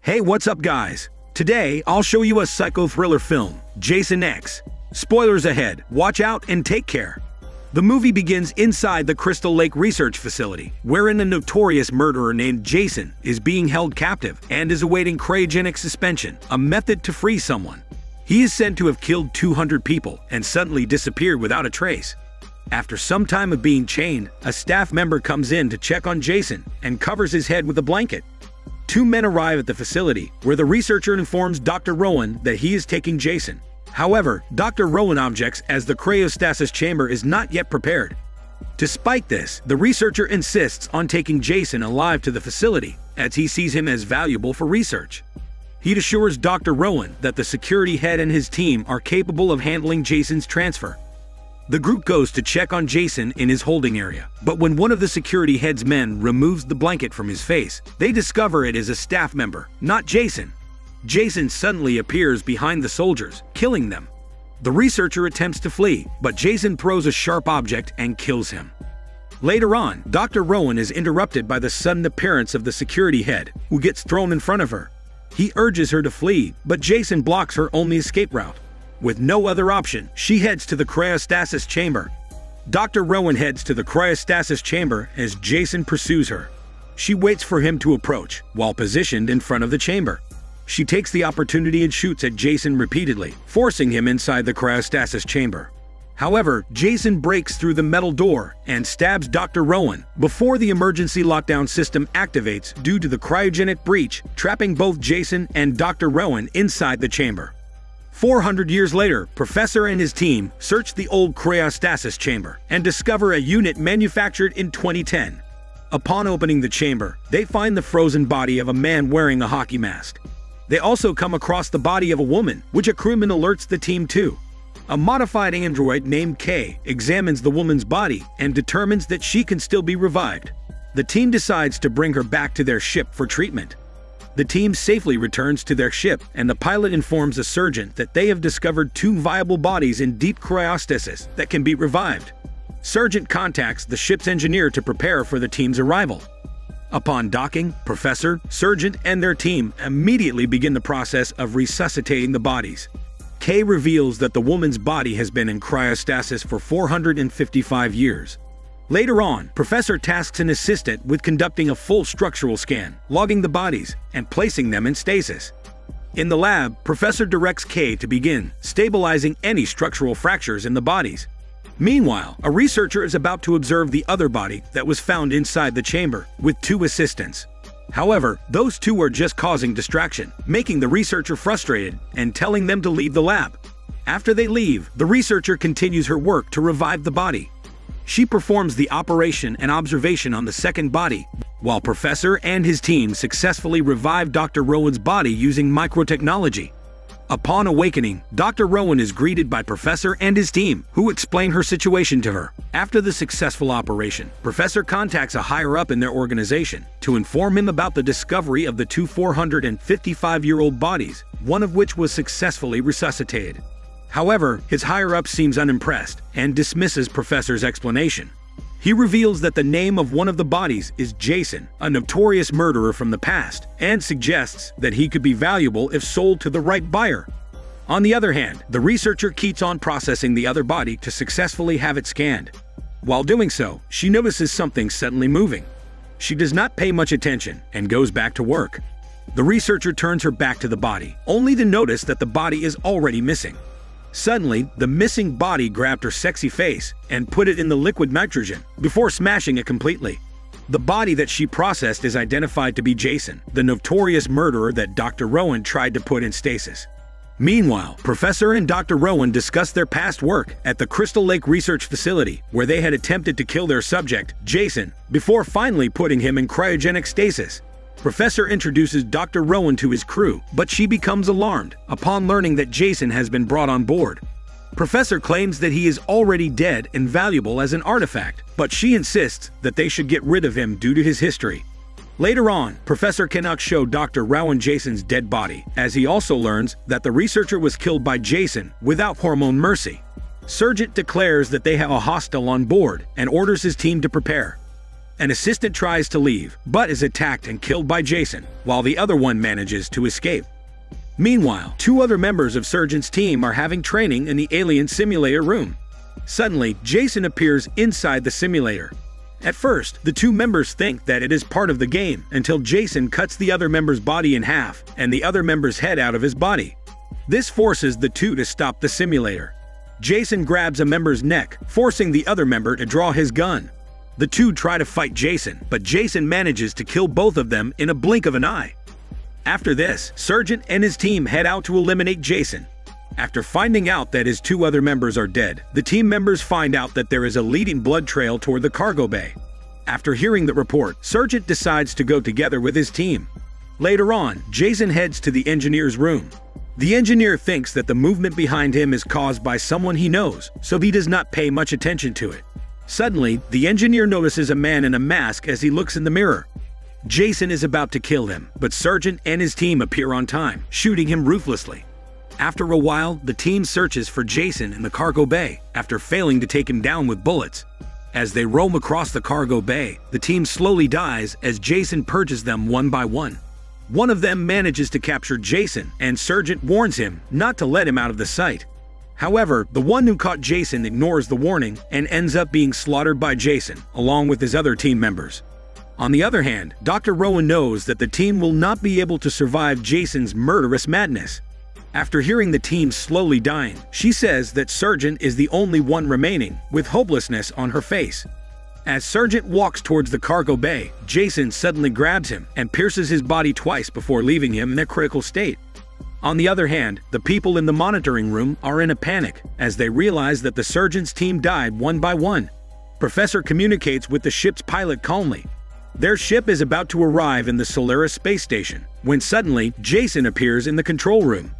Hey, what's up, guys? Today, I'll show you a psycho thriller film, Jason X. Spoilers ahead, watch out and take care. The movie begins inside the Crystal Lake Research Facility, wherein a notorious murderer named Jason is being held captive and is awaiting cryogenic suspension, a method to free someone. He is said to have killed 200 people and suddenly disappeared without a trace. After some time of being chained, a staff member comes in to check on Jason and covers his head with a blanket. Two men arrive at the facility, where the researcher informs Dr. Rowan that he is taking Jason. However, Dr. Rowan objects as the cryostasis chamber is not yet prepared. Despite this, the researcher insists on taking Jason alive to the facility, as he sees him as valuable for research. He assures Dr. Rowan that the security head and his team are capable of handling Jason's transfer. The group goes to check on Jason in his holding area, but when one of the security head's men removes the blanket from his face, they discover it is a staff member, not Jason. Jason suddenly appears behind the soldiers, killing them. The researcher attempts to flee, but Jason throws a sharp object and kills him. Later on, Dr. Rowan is interrupted by the sudden appearance of the security head, who gets thrown in front of her. He urges her to flee, but Jason blocks her only escape route. With no other option, she heads to the cryostasis chamber. Dr. Rowan heads to the cryostasis chamber as Jason pursues her. She waits for him to approach, while positioned in front of the chamber. She takes the opportunity and shoots at Jason repeatedly, forcing him inside the cryostasis chamber. However, Jason breaks through the metal door and stabs Dr. Rowan before the emergency lockdown system activates due to the cryogenic breach, trapping both Jason and Dr. Rowan inside the chamber. 400 years later, Professor and his team search the old cryostasis chamber and discover a unit manufactured in 2010. Upon opening the chamber, they find the frozen body of a man wearing a hockey mask. They also come across the body of a woman, which a crewman alerts the team to. A modified android named Kay examines the woman's body and determines that she can still be revived. The team decides to bring her back to their ship for treatment. The team safely returns to their ship, and the pilot informs a surgeon that they have discovered two viable bodies in deep cryostasis that can be revived. Surgeon contacts the ship's engineer to prepare for the team's arrival. Upon docking, Professor, Surgeon, and their team immediately begin the process of resuscitating the bodies. Kay reveals that the woman's body has been in cryostasis for 455 years. Later on, Professor tasks an assistant with conducting a full structural scan, logging the bodies, and placing them in stasis. In the lab, Professor directs Kay to begin stabilizing any structural fractures in the bodies. Meanwhile, a researcher is about to observe the other body that was found inside the chamber, with two assistants. However, those two are just causing distraction, making the researcher frustrated and telling them to leave the lab. After they leave, the researcher continues her work to revive the body. She performs the operation and observation on the second body, while Professor and his team successfully revive Dr. Rowan's body using microtechnology. Upon awakening, Dr. Rowan is greeted by Professor and his team, who explain her situation to her. After the successful operation, Professor contacts a higher up in their organization to inform him about the discovery of the two 455 year old bodies, one of which was successfully resuscitated. However, his higher up seems unimpressed and dismisses Professor's explanation. He reveals that the name of one of the bodies is Jason, a notorious murderer from the past, and suggests that he could be valuable if sold to the right buyer. On the other hand, the researcher keeps on processing the other body to successfully have it scanned. While doing so, she notices something suddenly moving. She does not pay much attention and goes back to work. The researcher turns her back to the body, only to notice that the body is already missing. Suddenly, the missing body grabbed her sexy face and put it in the liquid nitrogen before smashing it completely. The body that she processed is identified to be Jason, the notorious murderer that Dr. Rowan tried to put in stasis. Meanwhile, Professor and Dr. Rowan discuss their past work at the Crystal Lake Research Facility, where they had attempted to kill their subject, Jason, before finally putting him in cryogenic stasis. Professor introduces Dr. Rowan to his crew, but she becomes alarmed upon learning that Jason has been brought on board. Professor claims that he is already dead and valuable as an artifact, but she insists that they should get rid of him due to his history. Later on, Professor cannot show Dr. Rowan Jason's dead body, as he also learns that the researcher was killed by Jason without hormone mercy. Sergeant declares that they have a hostile on board and orders his team to prepare. An assistant tries to leave, but is attacked and killed by Jason, while the other one manages to escape. Meanwhile, two other members of Surgeon's team are having training in the alien simulator room. Suddenly, Jason appears inside the simulator. At first, the two members think that it is part of the game until Jason cuts the other member's body in half and the other member's head out of his body. This forces the two to stop the simulator. Jason grabs a member's neck, forcing the other member to draw his gun. The two try to fight Jason, but Jason manages to kill both of them in a blink of an eye. After this, Sergeant and his team head out to eliminate Jason. After finding out that his two other members are dead, the team members find out that there is a leading blood trail toward the cargo bay. After hearing the report, Sergeant decides to go together with his team. Later on, Jason heads to the engineer's room. The engineer thinks that the movement behind him is caused by someone he knows, so he does not pay much attention to it. Suddenly, the engineer notices a man in a mask as he looks in the mirror. Jason is about to kill him, but Sergeant and his team appear on time, shooting him ruthlessly. After a while, the team searches for Jason in the cargo bay after failing to take him down with bullets. As they roam across the cargo bay, the team slowly dies as Jason purges them one by one. One of them manages to capture Jason, and Sergeant warns him not to let him out of the sight. However, the one who caught Jason ignores the warning and ends up being slaughtered by Jason, along with his other team members. On the other hand, Dr. Rowan knows that the team will not be able to survive Jason's murderous madness. After hearing the team slowly dying, she says that Sergeant is the only one remaining, with hopelessness on her face. As Sergeant walks towards the cargo bay, Jason suddenly grabs him and pierces his body twice before leaving him in a critical state. On the other hand, the people in the monitoring room are in a panic as they realize that the surgeon's team died one by one. Professor communicates with the ship's pilot calmly their ship is about to arrive in the Solaris space station when suddenly Jason appears in the control room.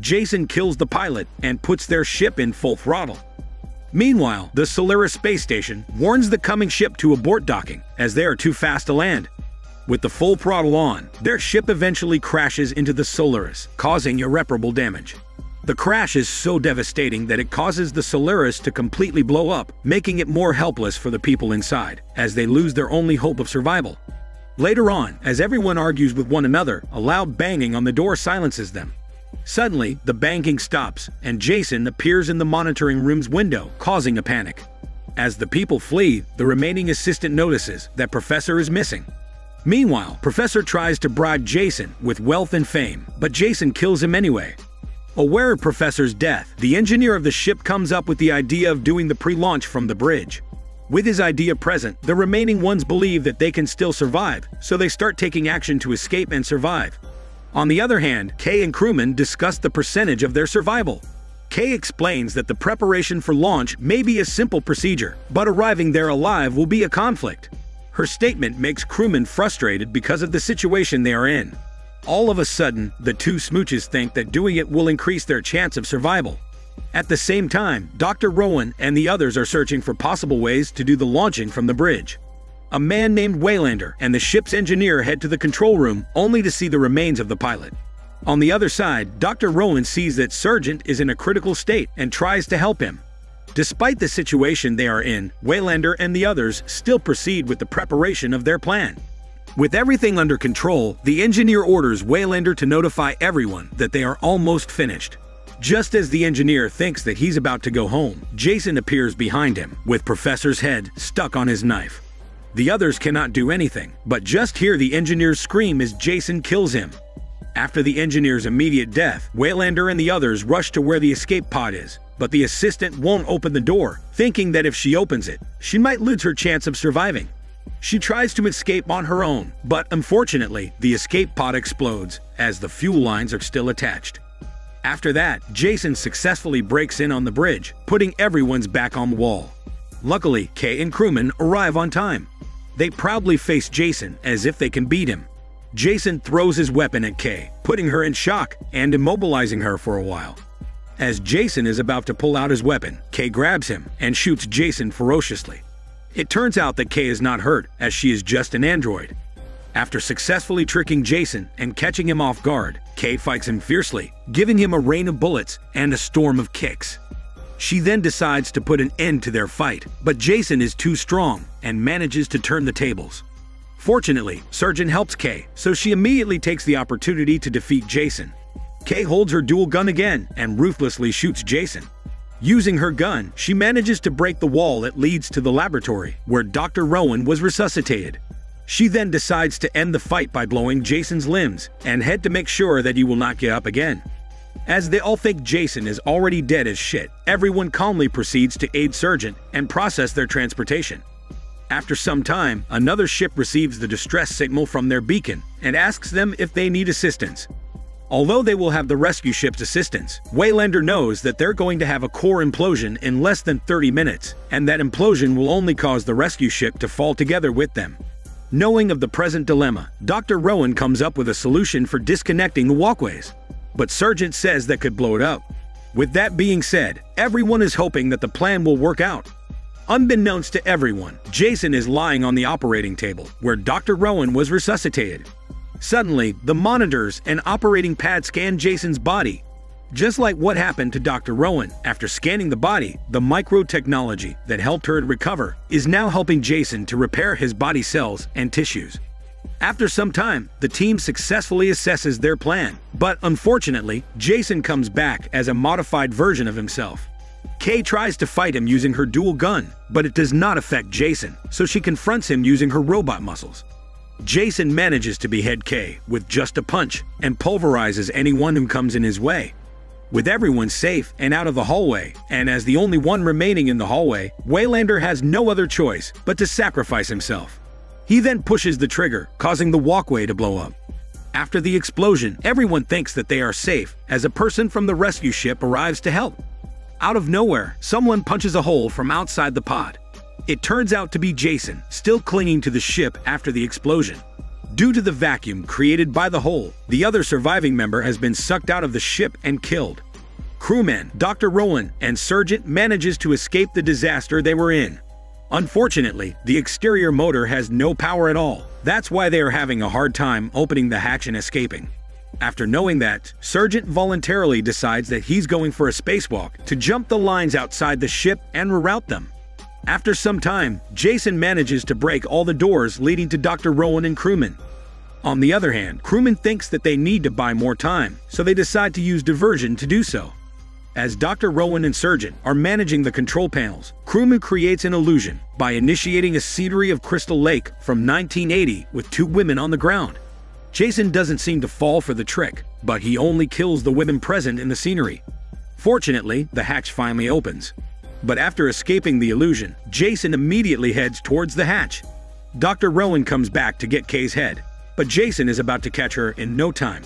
Jason kills the pilot and puts their ship in full throttle. Meanwhile, the Solaris space station warns the coming ship to abort docking as they are too fast to land. With the full throttle on, their ship eventually crashes into the Solaris, causing irreparable damage. The crash is so devastating that it causes the Solaris to completely blow up, making it more helpless for the people inside, as they lose their only hope of survival. Later on, as everyone argues with one another, a loud banging on the door silences them. Suddenly, the banging stops, and Jason appears in the monitoring room's window, causing a panic. As the people flee, the remaining assistant notices that Professor is missing. Meanwhile, Professor tries to bribe Jason with wealth and fame, but Jason kills him anyway, Aware of Professor's death, the engineer of the ship comes up with the idea of doing the pre-launch from the bridge. With his idea present, the remaining ones believe that they can still survive, so they start taking action to escape and survive. On the other hand, Kay and crewmen discuss the percentage of their survival. Kay explains that the preparation for launch may be a simple procedure, but arriving there alive will be a conflict. Her statement makes crewmen frustrated because of the situation they are in. All of a sudden, the two smooches think that doing it will increase their chance of survival. At the same time, Dr. Rowan and the others are searching for possible ways to do the launching from the bridge. A man named Waylander and the ship's engineer head to the control room only to see the remains of the pilot. On the other side, Dr. Rowan sees that Sergeant is in a critical state and tries to help him. Despite the situation they are in, Waylander and the others still proceed with the preparation of their plan. With everything under control, the engineer orders Waylander to notify everyone that they are almost finished. Just as the engineer thinks that he's about to go home, Jason appears behind him, with Professor's head stuck on his knife. The others cannot do anything, but just hear the engineer's scream as Jason kills him. After the engineer's immediate death, Waylander and the others rush to where the escape pod is, but the assistant won't open the door, thinking that if she opens it, she might lose her chance of surviving. She tries to escape on her own, but unfortunately, the escape pod explodes as the fuel lines are still attached. After that, Jason successfully breaks in on the bridge, putting everyone's back on the wall. Luckily, Kay and crewmen arrive on time. They proudly face Jason as if they can beat him. Jason throws his weapon at Kay, putting her in shock and immobilizing her for a while. As Jason is about to pull out his weapon, Kay grabs him and shoots Jason ferociously. It turns out that Kay is not hurt, as she is just an android. After successfully tricking Jason and catching him off guard, Kay fights him fiercely, giving him a rain of bullets and a storm of kicks. She then decides to put an end to their fight, but Jason is too strong and manages to turn the tables. Fortunately, Surgeon helps Kay, so she immediately takes the opportunity to defeat Jason. Kay holds her dual gun again and ruthlessly shoots Jason. Using her gun, she manages to break the wall that leads to the laboratory, where Dr. Rowan was resuscitated. She then decides to end the fight by blowing Jason's limbs and head to make sure that he will not get up again. As they all think Jason is already dead as shit, everyone calmly proceeds to aid Surgeon and process their transportation. After some time, another ship receives the distress signal from their beacon and asks them if they need assistance. Although they will have the rescue ship's assistance, Waylander knows that they're going to have a core implosion in less than 30 minutes, and that implosion will only cause the rescue ship to fall together with them. Knowing of the present dilemma, Dr. Rowan comes up with a solution for disconnecting the walkways. But Surgeon says that could blow it up. With that being said, everyone is hoping that the plan will work out. Unbeknownst to everyone, Jason is lying on the operating table, where Dr. Rowan was resuscitated. Suddenly, the monitors and operating pad scan Jason's body, just like what happened to Dr. Rowan, after scanning the body, the microtechnology that helped her recover is now helping Jason to repair his body cells and tissues. After some time, the team successfully assesses their plan, but unfortunately, Jason comes back as a modified version of himself. Kay tries to fight him using her dual gun, but it does not affect Jason, so she confronts him using her robot muscles. Jason manages to behead Kay with just a punch and pulverizes anyone who comes in his way, with everyone safe and out of the hallway, and as the only one remaining in the hallway, Waylander has no other choice but to sacrifice himself. He then pushes the trigger, causing the walkway to blow up. After the explosion, everyone thinks that they are safe as a person from the rescue ship arrives to help. Out of nowhere, someone punches a hole from outside the pod. It turns out to be Jason, still clinging to the ship after the explosion. Due to the vacuum created by the hole, the other surviving member has been sucked out of the ship and killed. Crewman Dr. Rowan and Surgeon manages to escape the disaster they were in. Unfortunately, the exterior motor has no power at all. That's why they are having a hard time opening the hatch and escaping. After knowing that, Surgeon voluntarily decides that he's going for a spacewalk to jump the lines outside the ship and reroute them. After some time, Jason manages to break all the doors leading to Dr. Rowan and crewman. On the other hand, crewman thinks that they need to buy more time, so they decide to use diversion to do so. As Dr. Rowan and Surgeon are managing the control panels, crewman creates an illusion by initiating a scenery of Crystal Lake from 1980 with two women on the ground. Jason doesn't seem to fall for the trick, but he only kills the women present in the scenery. Fortunately, the hatch finally opens, but after escaping the illusion, Jason immediately heads towards the hatch. Dr. Rowan comes back to get Kay's head, but Jason is about to catch her in no time.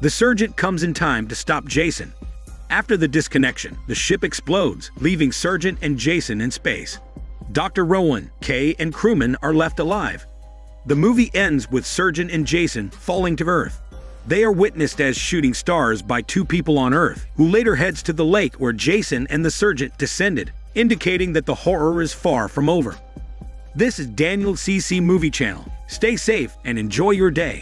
The surgeon comes in time to stop Jason. After the disconnection, the ship explodes, leaving Surgeon and Jason in space. Dr. Rowan, Kay, and crewman are left alive. The movie ends with Surgeon and Jason falling to Earth. They are witnessed as shooting stars by two people on Earth, who later heads to the lake where Jason and the surgeon descended indicating that the horror is far from over. This is Daniel CC Movie Channel. Stay safe and enjoy your day.